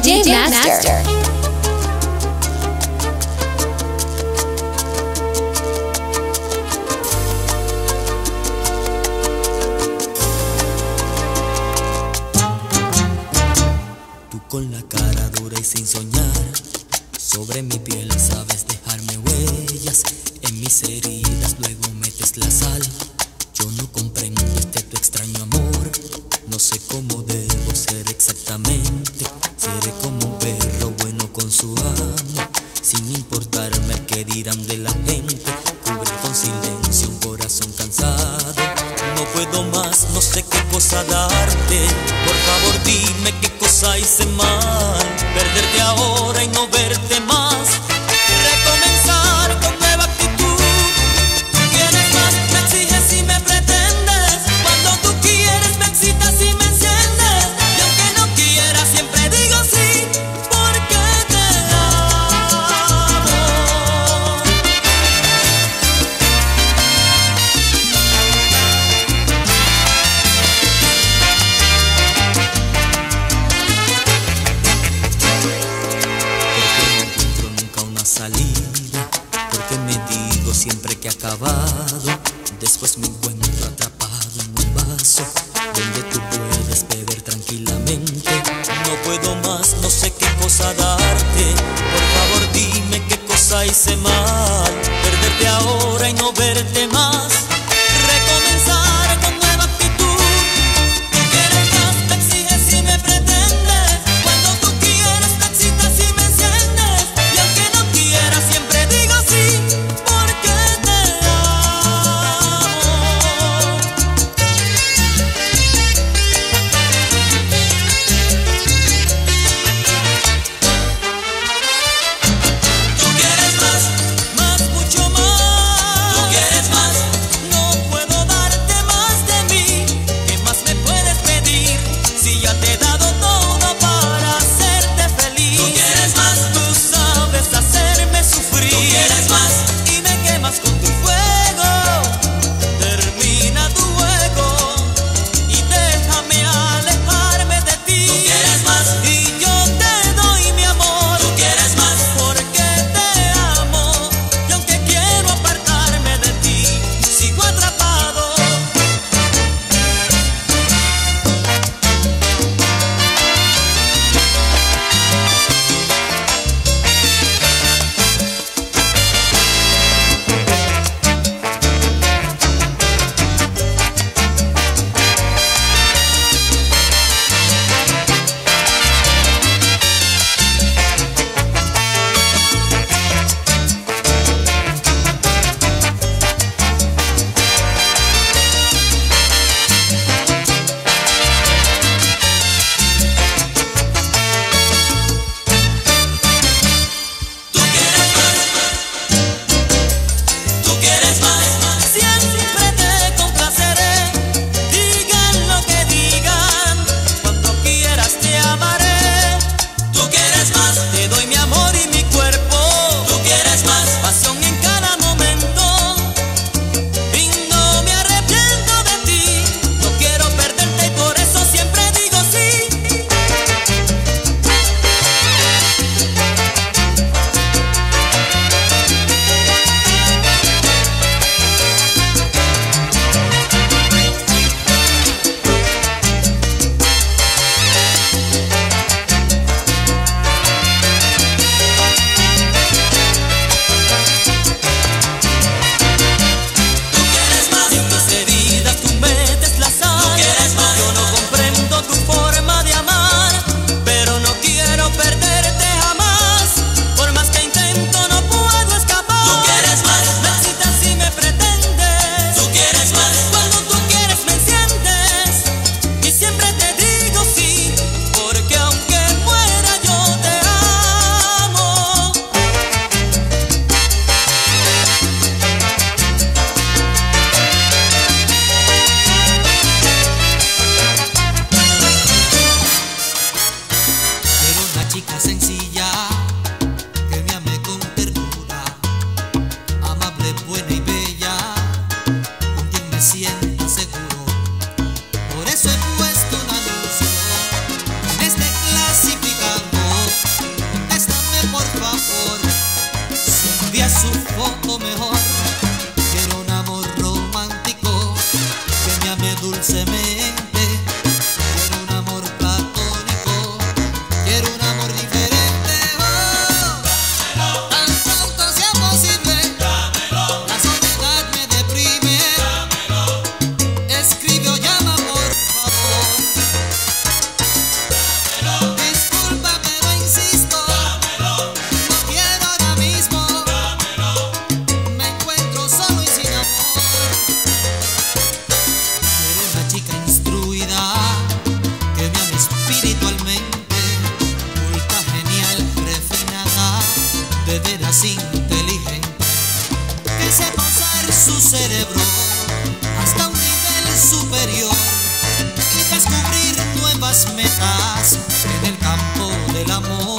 DJ. Tú con la cara dura y sin soñar, sobre mi piel sabes dejarme huellas, en mis heridas luego metes la sal. Yo no comprendo este tu extraño amor, no sé cómo debo ser exactamente. Seré como un perro bueno con su amo, sin importarme qué dirán de la gente. Cubre con silencio un corazón cansado. No puedo más, no sé qué cosa darte. Por favor, dime qué cosa hice mal. Solo fue en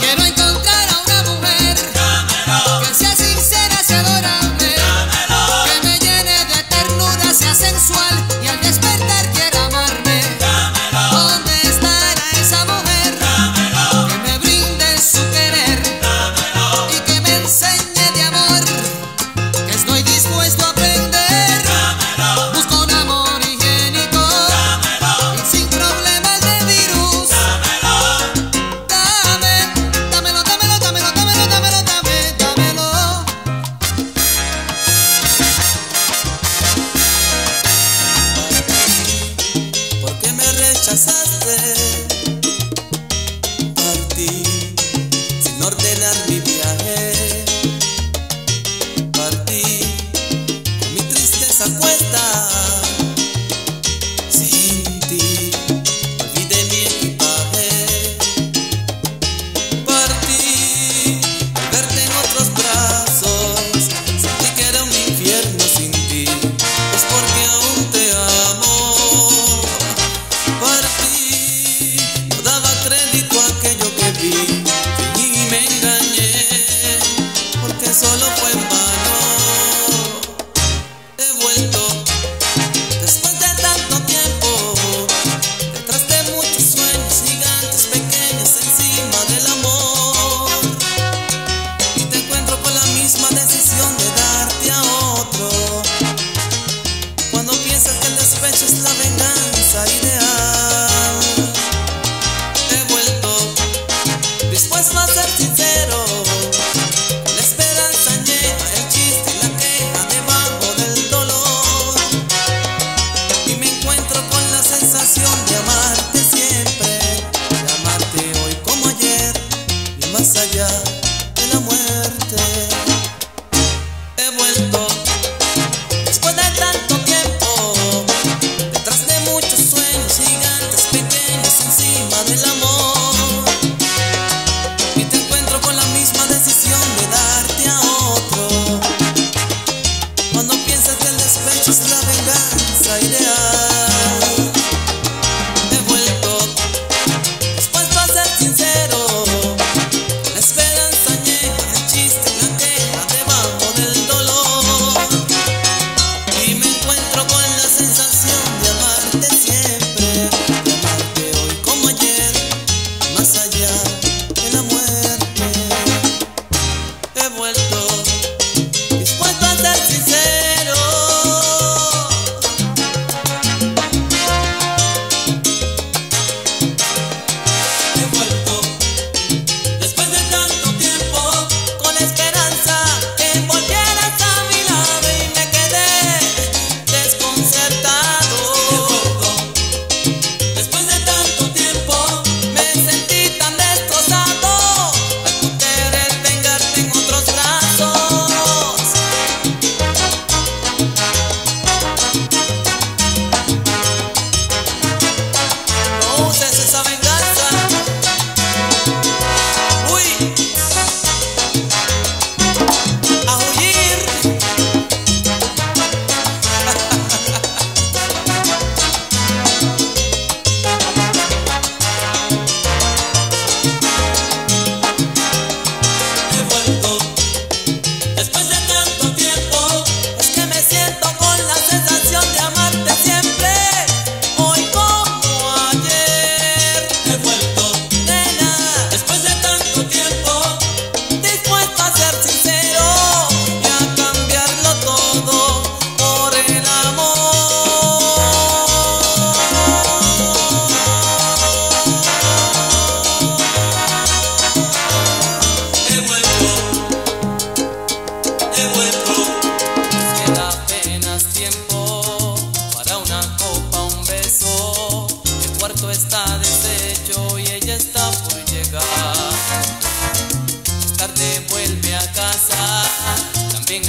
He vuelto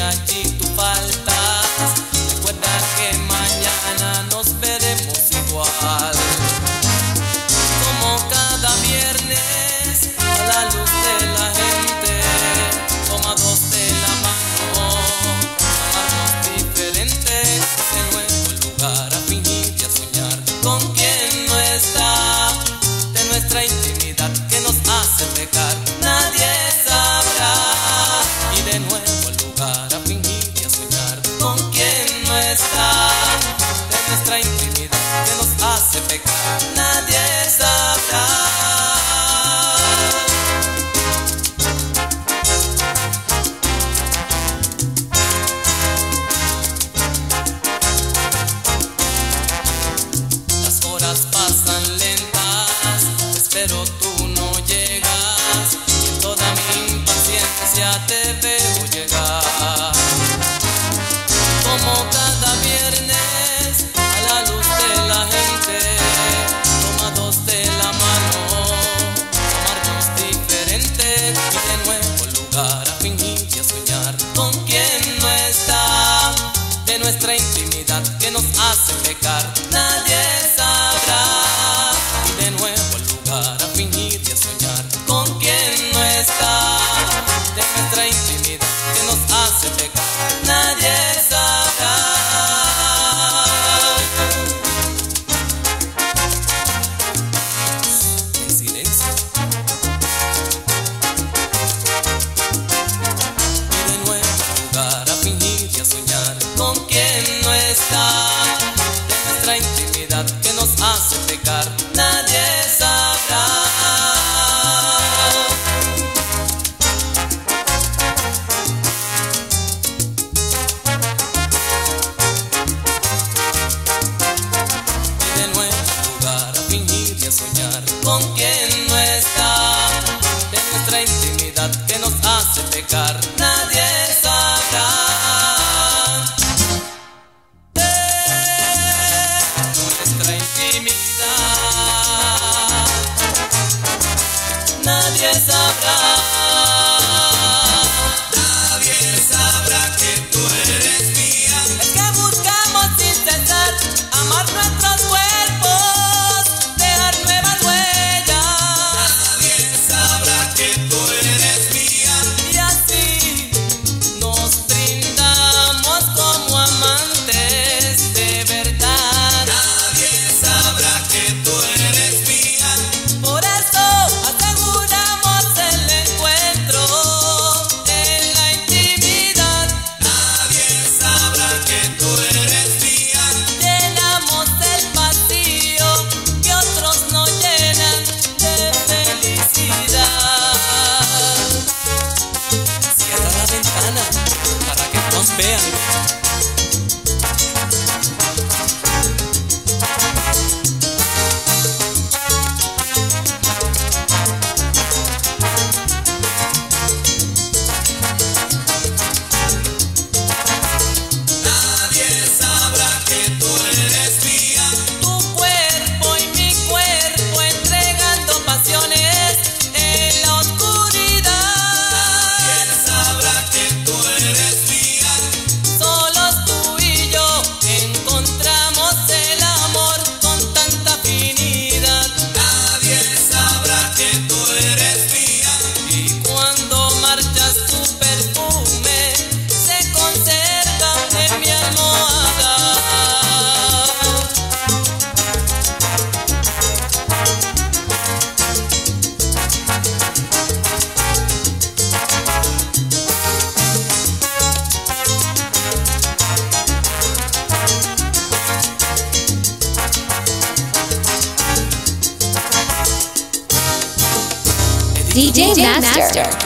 con quien no está de nuestra DJ, Master.